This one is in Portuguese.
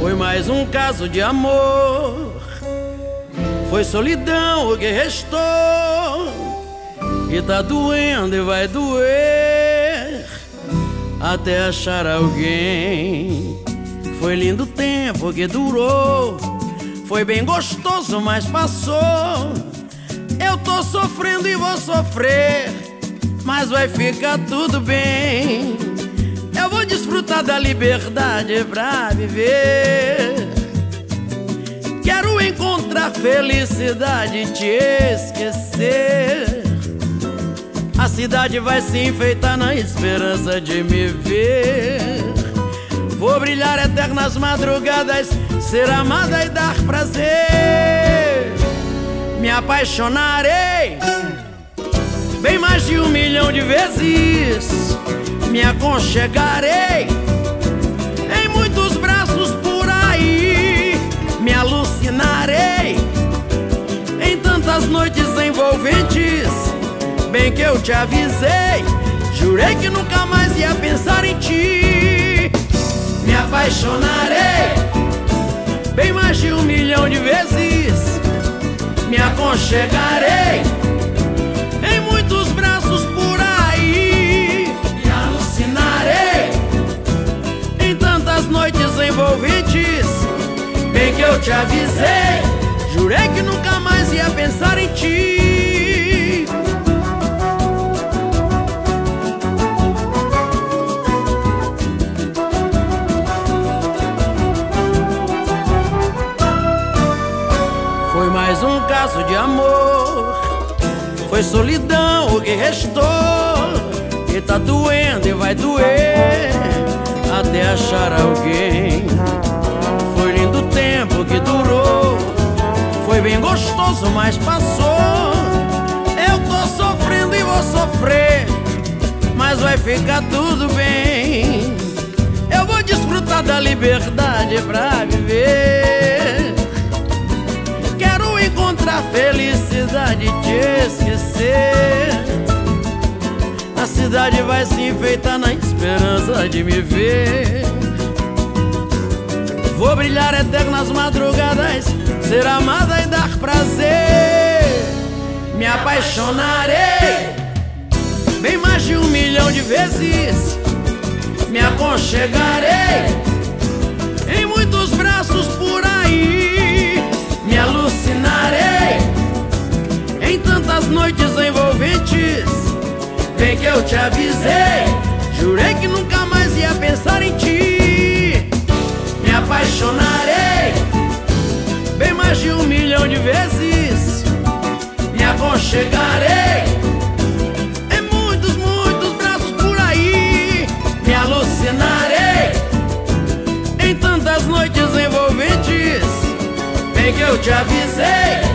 Foi mais um caso de amor. Foi solidão o que restou. E tá doendo e vai doer até achar alguém. Foi lindo tempo que durou. Foi bem gostoso, mas passou. Eu tô sofrendo e vou sofrer, mas vai ficar tudo bem. Desfrutar da liberdade pra viver. Quero encontrar felicidade e te esquecer. A cidade vai se enfeitar na esperança de me ver. Vou brilhar eternas madrugadas, ser amada e dar prazer. Me apaixonarei bem mais de um milhão de vezes. Aconchegarei em muitos braços por aí. Me alucinarei em tantas noites envolventes. Bem que eu te avisei, jurei que nunca mais ia pensar em ti. Me apaixonarei bem mais de um milhão de vezes. Me aconchegarei Bem que eu te avisei, jurei que nunca mais ia pensar em ti. Foi mais um caso de amor. Foi solidão o que restou. E tá doendo e vai doer até achar alguém. Mas passou. Eu tô sofrendo e vou sofrer, mas vai ficar tudo bem. Eu vou desfrutar da liberdade pra viver. Quero encontrar felicidade e te esquecer. A cidade vai se enfeitar na esperança de me ver. Vou brilhar eternas madrugadas, ser amada e dar prazer. Me apaixonarei bem mais de um milhão de vezes. Me aconchegarei em muitos braços por aí. Me alucinarei em tantas noites envolventes. Bem que eu te avisei, jurei que nunca Me aconchegarei em muitos, muitos braços por aí. Me alucinarei em tantas noites envolventes. Bem que eu te avisei.